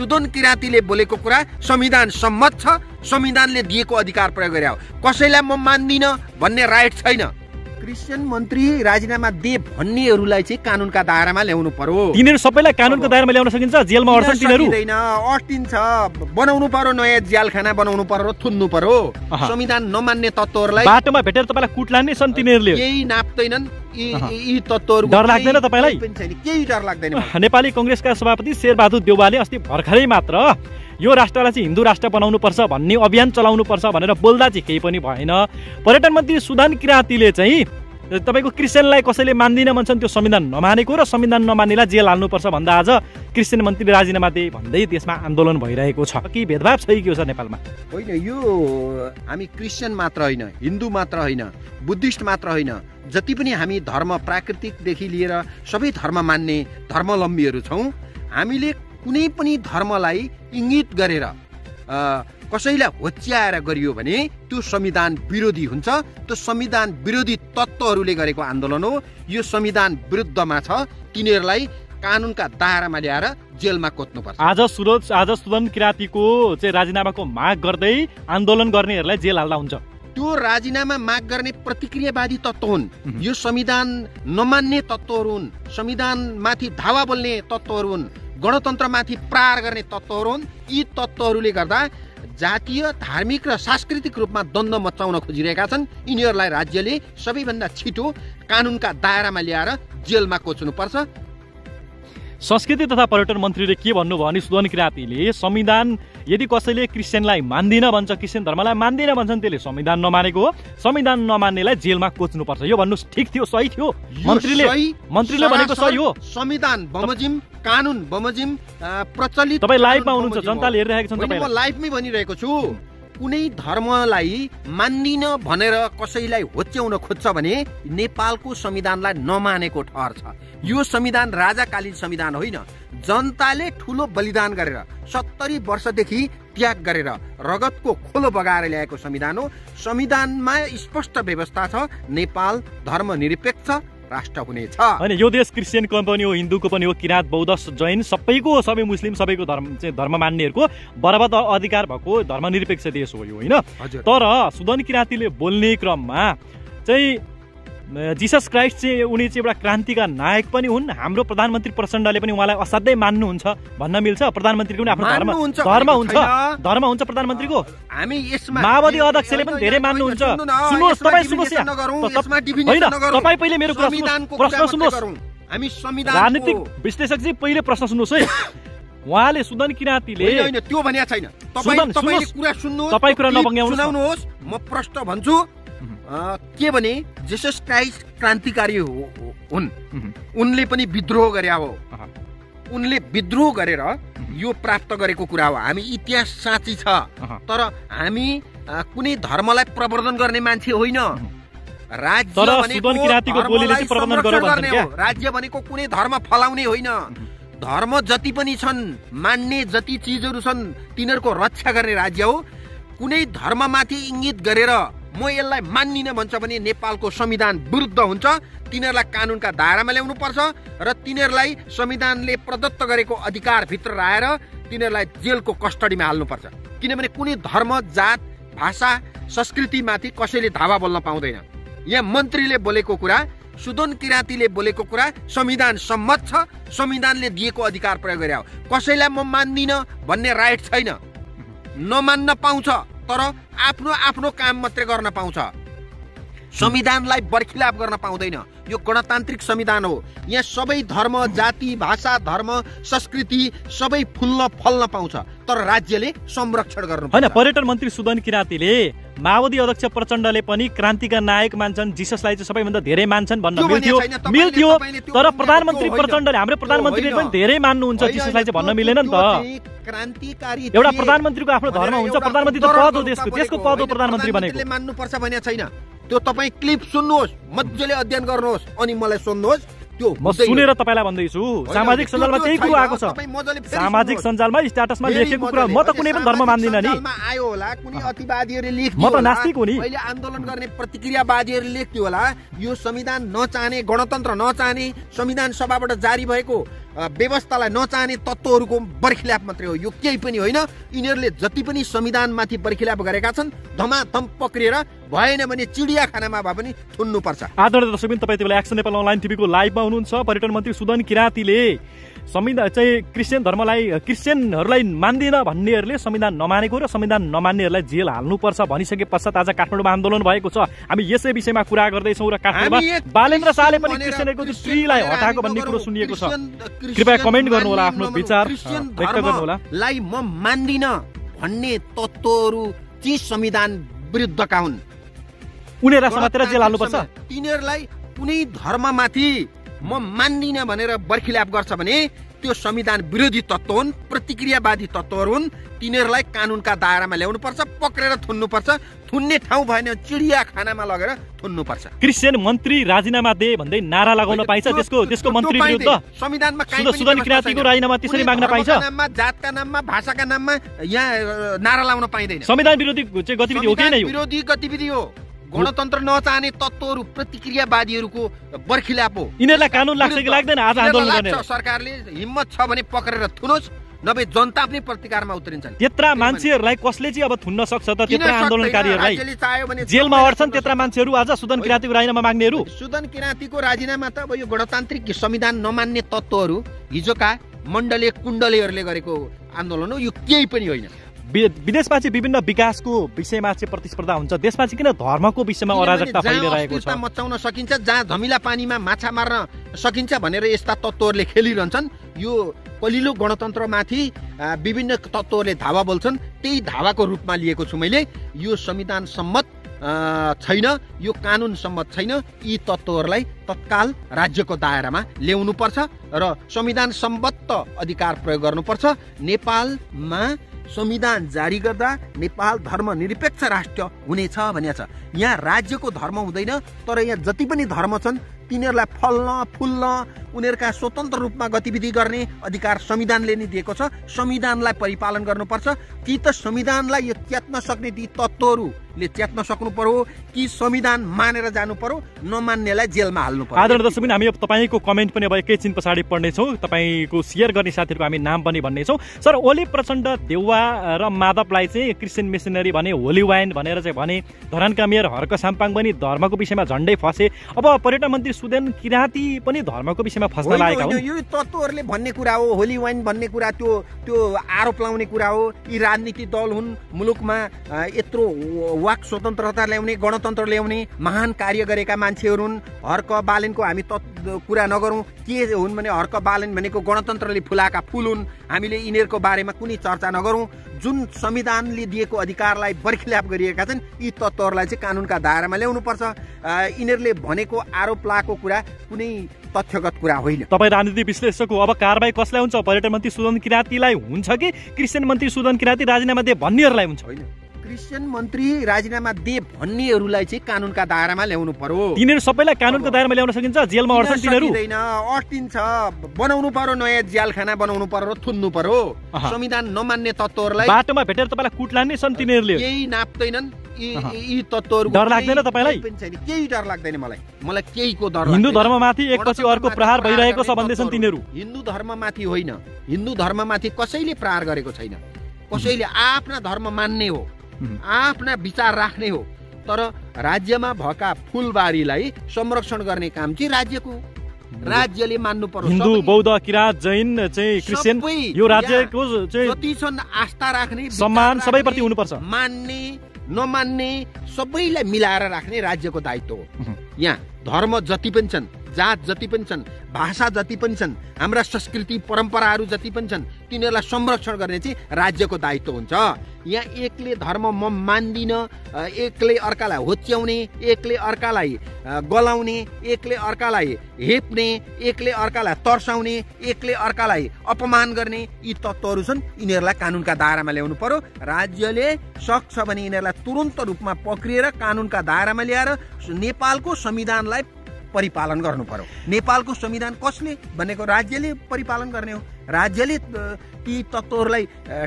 सुदन किराँतीले बोलेको कुरा संविधान सम्मत छ संविधानले दिएको अधिकार प्रयोग गरे हो। कसैलाई म मान्दिनँ भन्ने राइट छैन। क्रिस्चियन मन्त्री राजीनामा दे भन्नेहरूलाई चाहिँ कानुनका दायरामा ल्याउनु पर्यो। तिनीहरू सबैलाई कानुनको दायरामा ल्याउन सकिन्छ जेलमा अड्छन् तिनीहरू। सकिँदैन अट्टिन्छ बनाउनु पर्यो नयाँ ज्यालखाना बनाउनु पर्यो थुन्नु पर्यो। संविधान नमान्ने तत्त्वहरूलाई बाटोमा भेटेर तपाईँलाई कुट लाने छन् तिनीहरूले। केही नाप्दैनन्। डर लाग्दैन तपाईँलाई? केही डर लाग्दैन। नेपाली कङ्ग्रेसका सभापति शेरबहादुर देउवाले अस्ति भर्खरै मात्र यो राष्ट्रलाई चाहिँ हिन्दू राष्ट्र बनाउनुपर्छ भन्ने अभियान चलाउनुपर्छ भनेर बोल्दा चाहिँ केही पनि भएन। पर्यटन मन्त्री सुदान किराँतीले चाहिँ तपाईँको क्रिस्चियनलाई कसैले मान्दिनँ भन्छन् त्यो संविधान नमानेको र संविधान नमान्नेलाई जेल हाल्नुपर्छ भन्दा आज क्रिस्चियन मन्त्री राजीनामा दिए भन्दै देशमा आन्दोलन भइरहेको छ। कि भेदभाव छ कि छ नेपालमा? होइन यो हामी क्रिस्चियन मात्र होइन हिन्दू मात्र होइन बुद्धिस्ट मात्र होइन जति पनि हामी धर्म प्राकृतिकदेखि लिएर सबै धर्म मान्ने धर्मावलम्बीहरू छौँ हामीले कुनै पनि धर्मलाई इङ्गित गरेर कसैलाई होच्याएर गरियो भने त्यो संविधान विरोधी हुन्छ। त्यो संविधान विरोधी तत्त्वहरूले गरेको आन्दोलन हो। यो संविधान विरुद्धमा छ। तिनीहरूलाई कानुनका दायरामा ल्याएर जेलमा कोत्नुपर्छ। आज सुरज आज सुदन किराँतीको चाहिँ राजीनामाको माग गर्दै आन्दोलन गर्नेहरूलाई जेल हाल्दा हुन्छ। त्यो राजीनामा माग गर्ने प्रतिक्रियावादी तत्त्व हुन्। यो संविधान नमान्ने तत्त्वहरू हुन्। संविधानमाथि धावा बोल्ने तत्त्वहरू हुन्। गणतन्त्रमाथि प्रहार गर्ने तत्त्वहरू हुन्। यी तत्त्वहरूले गर्दा जातीय धार्मिक र सांस्कृतिक रूपमा द्वन्द्व मचाउन खोजिरहेका छन्। यिनीहरूलाई राज्यले सबैभन्दा छिटो कानुनका दायरामा ल्याएर जेलमा कोच्नुपर्छ। संस्कृति तथा पर्यटन मन्त्रीले के भन्नुभयो भने सुदन किराँतीले संविधान यदि कसैले क्रिस्चियनलाई मान्दिन भन्छ क्रिस्चियन धर्मलाई मान्दिन भन्छन् त्यसले संविधान नमानेको हो। संविधान नमान्नेलाई जेलमा कोच्नुपर्छ। यो भन्नु ठिक थियो सही थियो। मन्त्रीले मन्त्रीले भनेको सही हो। संविधान बमोजिम कानुन बमोजिम प्रचलित तपाईँ लाइभमा हुनुहुन्छ। जनताले हेरिरहेका तपाईँलाई। लाइभमै भनिरहेको छु। कुनै धर्मलाई मान्दिन भनेर कसैलाई होच्याउन खोज्छ भने नेपालको संविधानलाई नमानेको ठहर छ। यो संविधान राजाकालीन संविधान होइन। जनताले ठुलो बलिदान गरेर सत्तरी वर्षदेखि त्याग गरेर रगतको खोलो बगाएर ल्याएको संविधान हो। संविधानमा स्पष्ट व्यवस्था छ नेपाल धर्मनिरपेक्ष राष्ट्र हुनेछ। होइन यो देश क्रिस्चियनको पनि हो हिन्दूको पनि हो किराँत बौद्ध जैन सबैको सबै मुस्लिम सबैको धर्म चाहिँ धर्म मान्नेहरूको बराबर अधिकार भएको धर्मनिरपेक्ष देश हो यो होइन? तर सुदन किराँतीले बोल्ने क्रममा चाहिँ जिसस क्राइस्ट चाहिँ उनी चाहिँ एउटा क्रान्तिका नायक पनि हुन्। हाम्रो प्रधानमन्त्री प्रचण्डले पनि उहाँलाई असाध्यै मान्नुहुन्छ। भन्न मिल्छ प्रधानमन्त्रीको पनि आफ्नो धर्म धर्म भनेको हुन्छ। धर्म हुन्छ प्रधानमन्त्रीको। हामी माओवादी अध्यक्षले पनि धेरै मान्नुहुन्छ। सुन्नुहोस् तपाईँ सुन्नुहोस् तपाईँ पहिले मेरो प्रश्न सुन्नुहोस्। हामी संविधान राजनीतिक विश्लेषकजी पहिले प्रश्न सुन्नुहोस् है। उहाँले सुदन किराँतीले त्यो भनिया छैन। तपाईँ। कुरा सुन्नुहोस् तपाईँ कुरा क्लिप नबङ्ग्याउनुहोस् न। सुनाउनुहोस्। म प्रश्न भन्छु के भने जेसस क्राइस्ट क्रान्तिकारी हुन्। उनले पनि विद्रोह गरे हो। उनले विद्रोह गरेर यो प्राप्त गरेको कुरा हो। हामी इतिहास साँची छ। तर हामी कुनै धर्मलाई प्रवर्धन गर्ने मान्छे होइन। राज्य भनेको कुनै धर्म फलाउने होइन। धर्म जति पनि छन् मान्ने जति चिजहरू छन् तिनीहरूको रक्षा गर्ने राज्य हो। कुनै धर्ममाथि इङ्गित गरेर म यसलाई मान्दिनँ भन्छ भने नेपालको संविधान विरुद्ध हुन्छ। तिनीहरूलाई कानुनका दायरामा ल्याउनु पर्छ र तिनीहरूलाई संविधानले प्रदत्त गरेको अधिकारभित्र राखेर तिनीहरूलाई जेलको कस्टडीमा हाल्नुपर्छ किनभने कुनै धर्म जात भाषा संस्कृतिमाथि कसैले धावा बोल्न पाउँदैन। यहाँ मन्त्रीले बोलेको कुरा सुदन किराँतीले बोलेको कुरा संविधान सम्मत छ संविधानले दिएको अधिकार प्रयोग गरे हो। कसैलाई म मान्दिनँ भन्ने राइट छैन। नमान्न पाउँछ। तर आफ्नो आफ्नो काम मात्रै गर्न पाउँछ। संविधानलाई बर्खिलाप गर्न पाउँदैन। यो गणतान्त्रिक संविधान हो। यहाँ सबै धर्म जाति भाषा धर्म संस्कृति सबै फुल्न फल्न पाउँछ। तर राज्यले संरक्षण गर्नु होइन पर्यटन मन्त्री सुदन किराँतीले माओवादी अध्यक्ष प्रचण्डले पनि क्रान्तिका नायक मान्छन् जिससलाई चाहिँ सबैभन्दा धेरै मान्छन् भन्न मिल्थ्यो। भनेको मिल्थ्यो। तर प्रधानमन्त्री। प्रचण्डले हाम्रो प्रधानमन्त्रीले। पनि धेरै मान्नुहुन्छ जिससलाई चाहिँ भन्न मिलेन नि त। क्रान्तिकारी एउटा प्रधानमन्त्रीको आफ्नो धर्म हुन्छ प्रधानमन्त्री त पद हो देशको देशको पद हो प्रधानमन्त्री प्रधानमन्त्रीले मान्नुपर्छ भने छैन। त्यो तपाईँ क्लिप सुन्नुहोस् मजाले अध्ययन गर्नुहोस्। अनि मलाई सुन्नुहोस् त्यो म। सुनेर तपाईँलाई भन्दैछु सामाजिक सञ्जालमा त्यो त्यही कुरो आएको छ सामाजिक। सञ्जालमा स्ट्याटसमा फेरि लेखेको कुरा। म त कुनै पनि धर्म मान्दिनँ नि आयो होला कुनै अतिवादीहरूले लेख्थ्यो म त नास्तिक हुँ नि। अहिले आन्दोलन गर्ने प्रतिक्रियावादीहरूले लेख्थ्यो होला यो संविधान नचाहने गणतन्त्र नचाहने संविधान सभाबाट जारी भएको व्यवस्थालाई नचाहने तत्त्वहरूको बर्खिलाप मात्रै हो यो केही पनि होइन यिनीहरूले जति पनि संविधानमाथि बर्खिलाप गरेका छन् धमाधम पक्रिएर भएन भने चिडियाखानामा भए पनि थुन्नुपर्छ। आदरणीय दर्शकबिन तपाईँ बेला एक्सन नेपाल अनलाइन टिभीको लाइभमा हुनुहुन्छ। पर्यटन मन्त्री सुदन किराँतीले संविधान चाहिँ क्रिस्चियन धर्मलाई क्रिस्चियनहरूलाई मान्दिन भन्नेहरूले संविधान नमानेको र संविधान नमान्नेहरूलाई जेल हाल्नुपर्छ भनिसके पश्चात आज काठमाडौँमा आन्दोलन भएको छ। हामी यसै विषयमा कुरा गर्दैछौँ र काठमाडौँमा बालेन्द्र शाहले पनि क्रिस्चियनको भनेर हटाएको भन्ने कुरो। सुनिएको छ। कृपया कमेन्ट गर्नुहोला आफ्नो विचार, व्यक्त गर्नुहोला। धर्मलाई म मान्दिन भन्ने तत्त्वहरू चाहिँ संविधान विरुद्धका हुन्। उनीहरूलाई समातेर जेल हाल्नुपर्छ। तिनीहरूलाई कुनै धर्ममाथि म मान्दिन भनेर बर्खिलाप गर्छ भने त्यो संविधान विरोधी तत्त्व हुन् प्रतिक्रियावादी तत्त्वहरू हुन् तिनीहरूलाई कानुनका दायरामा ल्याउनुपर्छ पक्रेर थुन्नुपर्छ थुन्ने ठाउँ भएन चिडियाखानामा लगेर थुन्नुपर्छ। क्रिस्चियन मन्त्री राजीनामा दे भन्दै नारा लगाउन पाइन्छ त्यो- त्यसको त्यसको त्यो- त्यो मन्त्री। विरुद्ध। संविधानमा सुदन- किराँतीको। राजीनामा त्यसरी माग्न पाइन्छ। नाममा जातका नाममा भाषाका नाममा यहाँ नारा लाउन पाइँदैन। संविधान विरोधी चाहिँ गतिविधि हो कि विरोधी गतिविधि हो। गणतन्त्र नचाहने तत्त्वहरू प्रतिक्रियावादीहरूको बर्खिलाप। हो यिनीहरूलाई कानुन लाग्छ कि लाग्दैन? आज आन्दोलन गर्ने। सरकारले हिम्मत छ भने पक्रेर थुनोस् नभए जनता पनि प्रतिकारमा उत्रिन्छन्। त्यत्रा मान्छेहरूलाई कसले चाहिँ अब थुन्न सक्छ त? त्यत्रा? आन्दोलनकारीहरूलाई। चाह्यो भने जेलमा अड्छन् त्यत्रा मान्छेहरू। आज सुदन किराँतीको राजीनामा माग्नेहरू। सुदन किराँतीको राजीनामा त अब यो गणतान्त्रिक संविधान नमान्ने तत्त्वहरू हिजोका मण्डले कुण्डलेहरूले गरेको आन्दोलन हो। यो केही पनि होइन। विदेशमा चाहिँ विभिन्न विकासको विषयमा चाहिँ प्रतिस्पर्धा हुन्छ। देशमा चाहिँ किन धर्मको विषयमा अराजकता फैलिरहेको छ? मचाउन सकिन्छ जहाँ धमिला पानीमा माछा मार्न सकिन्छ भनेर यस्ता तत्त्वहरूले खेलिरहन्छन् यो कलिलो गणतन्त्रमाथि विभिन्न तत्त्वहरूले धावा बोल्छन्। त्यही धावाको रूपमा लिएको छु मैले। यो संविधान सम्मत छैन। यो कानुन सम्मत छैन। यी तत्त्वहरूलाई तत्काल राज्यको दायरामा ल्याउनुपर्छ र संविधान सम्बद्ध अधिकार प्रयोग गर्नुपर्छ। नेपालमा संविधान जारी गर्दा नेपाल धर्मनिरपेक्ष राष्ट्र हुनेछ भनिएको छ। यहाँ राज्यको धर्म हुँदैन तर यहाँ जति पनि धर्म छन् तिनीहरूलाई फल्न फुल्न उनीहरूका स्वतन्त्र रूपमा गतिविधि गर्ने अधिकार संविधानले नै दिएको छ। संविधानलाई परिपालन गर्नुपर्छ। कि त संविधानलाई यो च्यात्न सक्ने ती तत्त्वहरूले च्यात्न सक्नु पर्यो कि संविधान मानेर जानु पर्यो नमान्नेलाई जेलमा हाल्नु पर्यो। आदरणीय दर्शक हामी तपाईँको कमेन्ट पनि अब एकैछिन पछाडि पढ्नेछौँ। तपाईँको सेयर गर्ने साथीहरूको हामी नाम पनि भन्नेछौँ। सर ओली प्रचण्ड देउवा र माधवलाई चाहिँ क्रिस्चियन मिसनरी भने होली वाइन भनेर चाहिँ भने धरानका मेयर हर्क साम्पाङ पनि धर्मको विषयमा झन्डै फसे। अब पर्यटन मन्त्री सुदेन किराँती पनि धर्मको विषयमा फस्न लागेका हुन्। यो तत्त्वहरूले भन्ने कुरा हो होली वाइन भन्ने कुरा त्यो त्यो आरोप लाउने कुरा हो। यी राजनीतिक दल हुन् मुलुकमा यत्रो वाक स्वतन्त्रता ल्याउने गणतन्त्र ल्याउने महान कार्य गरेका मान्छेहरू हुन्। हर्क बालेनको हामी तत् कुरा नगरौँ। के हुन् भने हर्क बालेन भनेको गणतन्त्रले फुलाएका फुल हुन्। हामीले यिनीहरूको बारेमा कुनै चर्चा नगरौँ। जुन संविधानले दिएको अधिकारलाई बर्खिलाप गरिएका छन् यी तत्त्वहरूलाई चाहिँ कानुनका दायरामा ल्याउनुपर्छ। यिनीहरूले भनेको आरोप लगाएको कुरा कुनै तथ्यगत कुरा होइन। तपाईँ राजनीति विश्लेषक हो अब कारवाही कसलाई हुन्छ? पर्यटन मन्त्री सुदन किराँतीलाई हुन्छ कि? क्रिस्चियन मन्त्री सुदन किराँती राजीनामा दिए भन्नेहरूलाई हुन्छ? होइन। क्रिस्चियन मन्त्री राजीनामा दे भन्नेहरूलाई चाहिँ कानुनका दायरामा ल्याउनु पर्यो। तिनीहरू सबैलाई कानुनको दायरामा ल्याउन सकिन्छ जेलमा अड्छन् तिनीहरू? अट्टिन्छ बनाउनु पर्यो नयाँ ज्यालखाना बनाउनु पर्यो थुन्नु पर्यो। संविधान नमान्ने तत्त्वहरूलाई बाटोमा भेटेर तपाईँलाई कुट लाने छन् तिनीहरूले। केही नाप्दैनन्। यी तत्त्वहरू डर लाग्दैन तपाईँलाई? केही डर लाग्दैन मलाई। मलाई केहीको डर हिन्दू। धर्ममाथि एकपछि अर्को प्रहार भइरहेको छ भन्दैछन्। तिनीहरू। हिन्दू धर्ममाथि होइन। हिन्दू धर्ममाथि कसैले प्रहार गरेको छैन। कसैले आफ्ना धर्म मान्ने हुँ। आफ्ना विचार राख्ने हो। तर राज्यमा भएका फुलबारीलाई संरक्षण गर्ने काम चाहिँ राज्यको। राज्यले मान्नु पर्यो। हिन्दू बौद्ध किराँत जैन चाहिँ क्रिस्चियन यो राज्यको चाहिँ जति छन् आस्था राख्ने सम्मान सबैप्रति हुनुपर्छ। मान्ने नमान्ने सबैलाई मिलाएर राख्ने राज्यको दायित्व हो। यहाँ धर्म जति पनि छन् जात जति पनि छन् भाषा जति पनि छन् हाम्रा संस्कृति परम्पराहरू जति पनि छन् तिनीहरूलाई संरक्षण गर्ने चाहिँ राज्यको दायित्व हुन्छ। यहाँ एकले धर्म म मान्दिनँ एकले अर्कालाई होच्याउने एकले अर्कालाई गलाउने एकले अर्कालाई हेप्ने एकले अर्कालाई तर्साउने एकले अर्कालाई अपमान गर्ने यी तत्त्वहरू छन् यिनीहरूलाई कानुनका दायरामा ल्याउनु पर्यो। राज्यले सक्छ भने यिनीहरूलाई तुरन्त रूपमा पक्रिएर कानुनका दायरामा ल्याएर नेपालको संविधानलाई परिपालन गर्नु पर्यो। नेपालको संविधान कसले भनेको राज्यले परिपालन गर्ने हो? राज्यले ती तत्त्वहरूलाई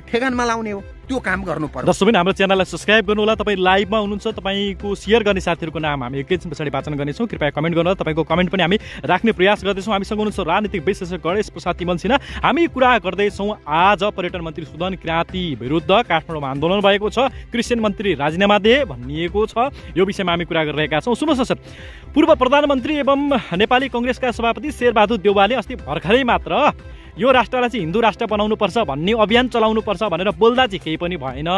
ठेगानमा लाउने हो। त्यो काम गर्नु पर्छ दर्शक पनि हाम्रो च्यानललाई सब्सक्राइब गर्नु होला तपाईँ लाइभमा हुनुहुन्छ तपाईँको सेयर गर्ने साथीहरूको नाम हामी एकैछिन पछाडि वाचन गर्नेछौँ। कृपया कमेन्ट गर्नु तपाईँको कमेन्ट पनि हामी राख्ने प्रयास गर्दैछौँ। हामीसँग हुनुहुन्छ राजनीतिक विश्लेषक गणेश प्रसाद तिमल सिन्हा हामी कुरा गर्दैछौँ आज पर्यटन मन्त्री सुदन किराँती विरुद्ध। काठमाडौँमा आन्दोलन भएको छ। क्रिस्चियन मन्त्री राजीनामा दे भनिएको छ। यो विषयमा हामी कुरा गरिरहेका छौँ। सुन्नुहोस् न सर। पूर्व प्रधानमन्त्री एवं नेपाली कङ्ग्रेसका सभापति शेरबहादुर देउवाले अस्ति भर्खरै मात्र यो राष्ट्रलाई चाहिँ हिन्दू राष्ट्र बनाउनुपर्छ भन्ने अभियान चलाउनुपर्छ भनेर बोल्दा चाहिँ केही पनि भएन।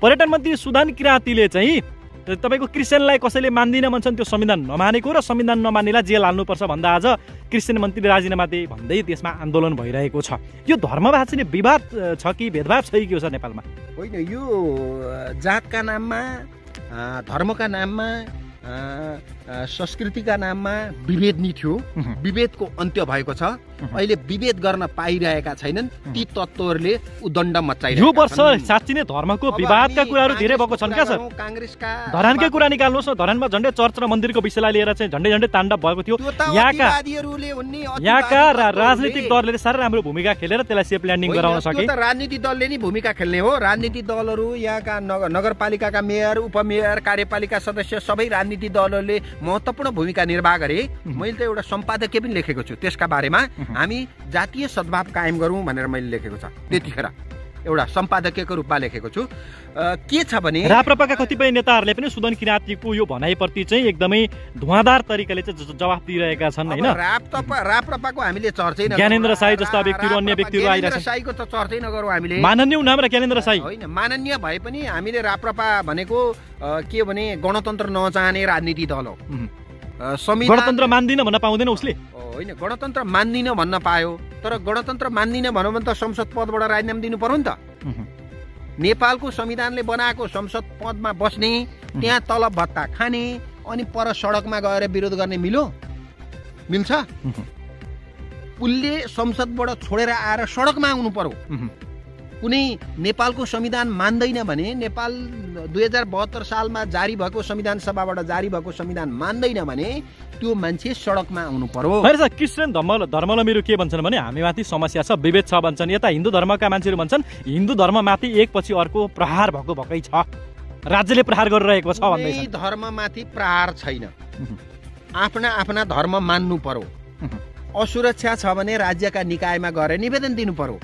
पर्यटन मन्त्री सुदान किराँतीले चाहिँ तपाईँको क्रिस्चियनलाई कसैले मान्दिनँ भन्छन् त्यो संविधान नमानेको र संविधान नमान्नेलाई जेल हाल्नुपर्छ भन्दा आज क्रिस्चियन मन्त्रीले राजीनामा दिए भन्दै त्यसमा आन्दोलन भइरहेको छ। यो धर्मवाद चाहिँ विवाद छ कि भेदभाव छ कि हो सर नेपालमा? होइन यो जातका नाममा धर्मका नाममा संस्कृतिका नाममा विभेद नि थियो। विभेदको अन्त्य भएको छ। अहिले विभेद गर्न पाइरहेका छैनन्। ती तत्त्वहरूले उदण्ड मचाइरहेका यो वर्ष। साँच्ची नै धर्मको विवादका कुराहरू धेरै भएको छन् क्या सर? काङ्ग्रेसका धरानकै कुरा निकाल्नुहोस् न। धरानमा झन्डै चर्च र मन्दिरको विषयलाई लिएर चाहिँ झन्डै झन्डै ताण्डव भएको थियो। यहाँका यहाँका। राजनीतिक दलले साह्रै राम्रो भूमिका खेलेर त्यसलाई सेफ ल्यान्डिङ गराउन सके। राजनीतिक दलले नि भूमिका खेल्ने हो। राजनीतिक दलहरू यहाँका नगर नगरपालिकाका मेयर उपमेयर कार्यपालिका सदस्य सबै राजनीतिक दलहरूले महत्त्वपूर्ण भूमिका निर्वाह गरे मैले त एउटा सम्पादकीय पनि लेखेको छु। त्यसका बारेमा हामी जातीय सद्भाव कायम गरौँ भनेर मैले लेखेको छ। त्यतिखेर। एउटा सम्पादकीयको रूपमा लेखेको छु। के छ भने राप्रपाका कतिपय नेताहरूले पनि सुदन किराँतीको यो भनाइप्रति चाहिँ एकदमै धुवाधार तरिकाले चाहिँ जवाफ दिइरहेका छन् होइन? राप राप्रपाको हामीले चर्चै। ज्ञानेन्द्र साई जस्ता व्यक्तिहरू, अन्य व्यक्तिहरू। साईको त चर्चै नगरौँ हामीले। माननीय नाम र ज्ञानेन्द्र साई। होइन माननीय भए पनि हामीले राप्रपा भनेको के भने गणतन्त्र नचाहने राजनीति दल हो। गणतन्त्र मान्दिन भन्न पाउँदैन उसले होइन गणतन्त्र मान्दिन भन्न पायो तर गणतन्त्र मान्दिन भनौँ भने त संसद पदबाट राजीनामा दिनु पर्यो नि त। नेपालको संविधानले बनाएको संसद पदमा बस्ने त्यहाँ तलब भत्ता खाने अनि पर सडकमा गएर विरोध गर्ने मिलो मिल्छ। उसले संसदबाट छोडेर आएर सडकमा आउनु पर्यो। कुनै नेपालको संविधान मान्दैन भने नेपाल दुई हजार बहत्तर सालमा जारी भएको संविधान सभाबाट जारी भएको संविधान मान्दैन भने त्यो मान्छे सडकमा आउनु पर्यो। क्रिस्चियन धर्म धर्मलम्बीहरू के भन्छन् भने हामीमाथि समस्या छ विभेद छ भन्छन्। यता हिन्दू धर्मका मान्छेहरू भन्छन् हिन्दू धर्ममाथि एकपछि अर्को प्रहार भएको भएकै छ। राज्यले प्रहार गरिरहेको छ भन्दैछन् धर्ममाथि प्रहार छैन। आफ्ना आफ्ना धर्म मान्नु पर्यो। असुरक्षा छ भने राज्यका निकायमा गएर निवेदन दिनु पर्यो।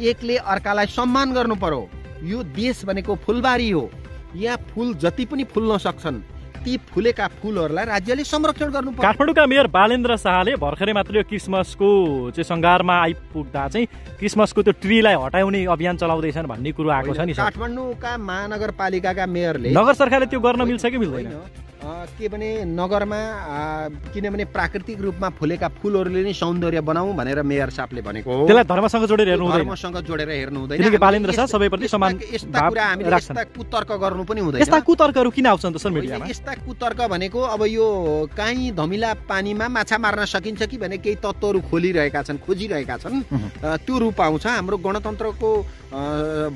एकले अर्कालाई सम्मान गर्नु पर्यो यो देश भनेको फुलबारी हो। यहाँ फुल जति पनि फुल्न सक्छन् ती फुलेका फुलहरूलाई राज्यले संरक्षण गर्नु काठमाडौँका मेयर बालेन्द्र शाहले भर्खरै मात्र यो क्रिसमसको चाहिँ सङ्घारमा आइपुग्दा चाहिँ क्रिसमसको त्यो ट्रीलाई हटाउने अभियान चलाउँदैछन् भन्ने कुरो आएको छ नि काठमाडौँका महानगरपालिकाका मेयरले नगर सरकारले त्यो गर्न मिल्छ कि मिल्दैन? के भने नगरमा किनभने प्राकृतिक रूपमा फुलेका फुलहरूले नै सौन्दर्य बनाऊ भनेर मेयर साहबले भनेको हो। त्यसलाई धर्मसँग जोडेर हेर्नु हुँदैन। धर्मसँग जोडेर हेर्नु हुँदैन। सबैप्रति समान यस्ता- कुरा हामीले। यस्ता कुतर्क गर्नु पनि हुँदैन। यस्ता कुतर्कहरू किन आउँछन् त सर मिडियामा यस्ता कुतर्क भनेको अब यो काहीँ धमिला पानीमा माछा मार्न सकिन्छ कि भने केही तत्त्वहरू खोलिरहेका छन् खोजिरहेका छन्। त्यो रूप आउँछ। हाम्रो गणतन्त्रको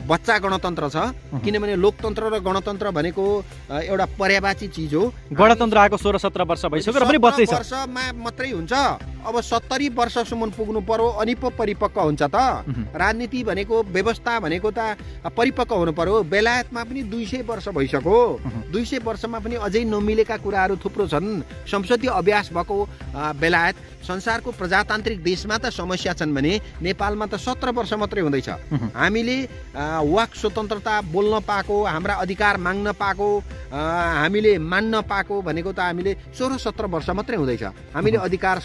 बच्चा गणतन्त्र छ। किनभने लोकतन्त्र र गणतन्त्र भनेको एउटा पर्यावाची चिज हो। गणतन्त्र आएको सोह्र सत्र वर्ष भइसक्यो र पनि बच्चै छ। वर्षमा मात्रै हुन्छ। अब सत्तरी वर्षसम्म पुग्नु पर्यो अनि पो परिपक्व हुन्छ त। राजनीति भनेको व्यवस्था भनेको त परिपक्व हुनु पर्यो। बेलायतमा पनि दुई सय वर्ष भइसक्यो। दुई सय वर्षमा पनि अझै नमिलेका कुराहरू थुप्रो छन्। संसदीय अभ्यास भएको बेलायत संसारको प्रजातान्त्रिक देशमा त समस्या छन् भने नेपालमा त सत्र वर्ष मात्रै हुँदैछ। हामीले वाक स्वतन्त्रता बोल्न पाएको हाम्रा अधिकार माग्न पाएको हामीले मान्न पाएको भनेको त हामीले सोह्र सत्र वर्ष मात्रै हुँदैछ। हामीले अधिकार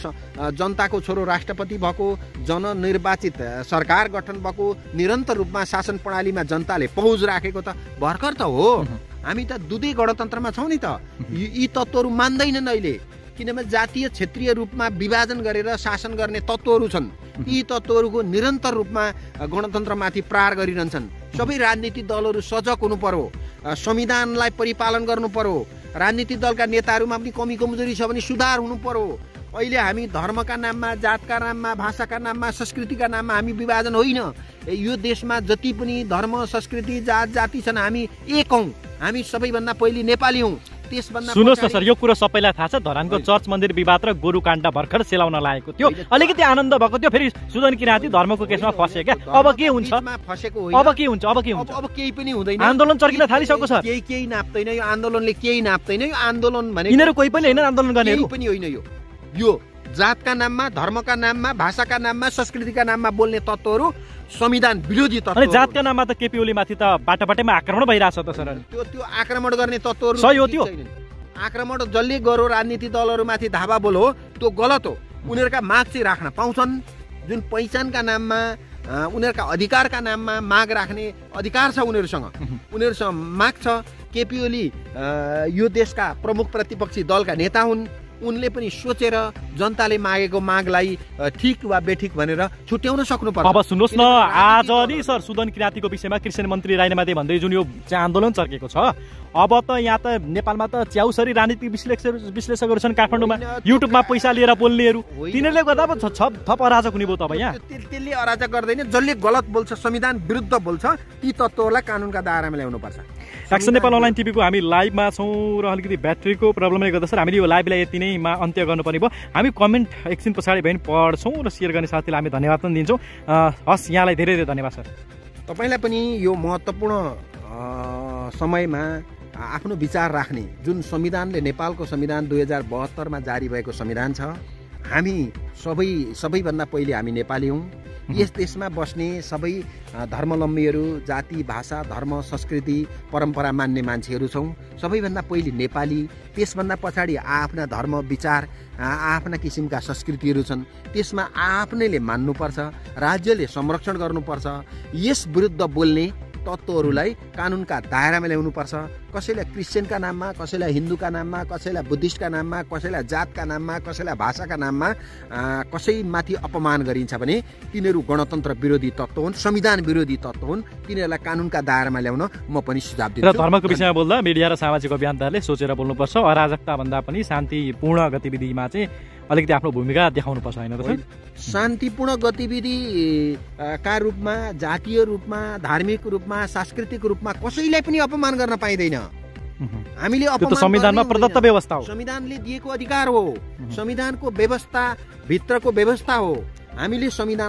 जनताको छोरो राष्ट्रपति भएको जननिर्वाचित सरकार गठन भएको निरन्तर रूपमा शासन प्रणालीमा जनताले पहुँच राखेको त भर्खर त हो। हामी त दुधै गणतन्त्रमा छौँ नि त। यी तत्त्वहरू मान्दैनन् अहिले किनभने जातीय क्षेत्रीय रूपमा विभाजन गरेर शासन गर्ने तत्त्वहरू छन्। यी तत्त्वहरूको निरन्तर रूपमा गणतन्त्रमाथि प्रहार गरिरहन्छन्। सबै राजनीतिक दलहरू सजग हुनु पर्यो। संविधानलाई परिपालन गर्नु पर्यो। राजनीतिक दलका नेताहरूमा पनि कमी कमजोरी छ भने सुधार हुनु पर्यो अहिले हामी धर्मका नाममा जातका नाममा भाषाका नाममा संस्कृतिका नाममा हामी विभाजन होइन। यो देशमा जति पनि धर्म संस्कृति जात जाति छन् हामी एक हौँ। हामी सबैभन्दा पहिले नेपाली हौँ। सुन्नुहोस् न सर यो कुरो सबैलाई थाहा छ। धरानको। चर्च मन्दिर विवाद र गोरुकाण्ड भर्खर सेलाउन लागेको थियो। अलिकति आनन्द भएको थियो फेरि सुदन किराँती धर्मको केसमा फस्यो क्या। अब के हुन्छ? अब के हुन्छ? अब के हुन्छ? अब केही पनि हुँदैन। आन्दोलन चर्किन थालिसक्यो सर। केही केही नाप्दैन। यो आन्दोलनले केही नाप्दैन। यो आन्दोलन भने यिनीहरू कोही पनि होइन आन्दोलन केही पनि होइन यो। यो जातका नाममा धर्मका नाममा भाषाका नाममा संस्कृतिका नाममा बोल्ने तत्त्वहरू संविधान विरोधी अनि तत्त्वहरू जातका नाममा त केपी ओली माथि त बाटाबाटैमा आक्रमण भइरहेछ त सर। त्यो त्यो आक्रमण गर्ने तत्त्वहरू सही हो त्यो? आक्रमण जसले गरो राजनीति दलहरूमाथि धावा बोल हो त्यो गलत हो। उनीहरूका माग चाहिँ राख्न पाउँछन्। जुन पहिचानका नाममा उनीहरूका अधिकारका नाममा माग राख्ने अधिकार छ उनीहरूसँग। उनीहरूसँग माग छ। केपी ओली यो देशका प्रमुख प्रतिपक्षी दलका नेता हुन्। उनले पनि सोचेर जनताले मागेको मागलाई ठिक वा बेठिक भनेर छुट्याउन सक्नुपर्छ। अब सुन्नुहोस् न आज नि सर सुदन किराँतीको विषयमा कृष्ण मन्त्री राईमाते भन्दै जुन यो चाहिँ आन्दोलन चर्केको छ अब त यहाँ त नेपालमा त च्याउसरी राजनीतिक विश्लेषक विश्लेषकहरू छन् काठमाडौँमा। युट्युबमा पैसा लिएर बोल्नेहरू। तिनीहरूले गर्दा पो थप अराजक हुने भयो त अब यहाँ। त्यो- त्यो- त्यसले अराजक गर्दैन जसले गलत बोल्छ संविधान विरुद्ध बोल्छ ती तत्त्वहरूलाई कानुनका दायरामा ल्याउनुपर्छ एक्सन नेपाल अनलाइन टिभीको हामी लाइभमा छौँ र अलिकति ब्याट्रीको प्रब्लमले गर्दा सर हामीले यो लाइभलाई यति नैमा अन्त्य गर्नुपर्ने भयो। हामी कमेन्ट एकछिन पछाडि भयो भने पढ्छौँ र सेयर गर्ने साथीलाई हामी धन्यवाद पनि दिन्छौँ। हस् यहाँलाई धेरै धेरै धन्यवाद सर। तपाईँलाई पनि यो महत्त्वपूर्ण समयमा आफ्नो विचार राख्ने जुन संविधानले नेपालको संविधान दुई हजार बहत्तरमा जारी भएको संविधान छ हामी सबै सबैभन्दा पहिले हामी नेपाली हौँ। यस देशमा बस्ने सबै अ, धर्मावलम्बीहरू जाति भाषा धर्म संस्कृति परम्परा मान्ने मान्छेहरू छौँ। सबैभन्दा पहिले नेपाली त्यसभन्दा पछाडि आफ्ना धर्म विचार आ- आफ्ना किसिमका संस्कृतिहरू छन्। त्यसमा आफ्नैले मान्नुपर्छ राज्यले संरक्षण गर्नुपर्छ। यस विरुद्ध बोल्ने तत्त्वहरूलाई कानुनका दायरामा ल्याउनुपर्छ कसैलाई क्रिस्चियनका नाममा कसैलाई हिन्दूका नाममा कसैलाई बुद्धिस्टका नाममा कसैलाई जातका नाममा कसैलाई भाषाका नाममा कसैमाथि अपमान गरिन्छ भने तिनीहरू गणतन्त्र विरोधी तत्त्व हुन् संविधान विरोधी तत्त्व हुन्। तिनीहरूलाई कानुनका दायरामा ल्याउन म पनि सुझाव र दिन्छु धर्मको विषयमा बोल्दा मिडिया र सामाजिक अभियन्ताहरूले सोचेर बोल्नुपर्छ। अराजकता भन्दा पनि शान्तिपूर्ण गतिविधिमा चाहिँ अलिकति आफ्नो भूमिका देखाउनुपर्छ होइन त सर होइन। शान्तिपूर्ण गतिविधि अ, का रूपमा जातीय रूपमा धार्मिक रूपमा सांस्कृतिक रूपमा कसैलाई पनि अपमान गर्न पाइँदैन। हामीले संविधानमा प्रदत्त। व्यवस्था हो संविधानले दिएको अधिकार हो संविधानको व्यवस्था भित्रको व्यवस्था हो हामीले संविधान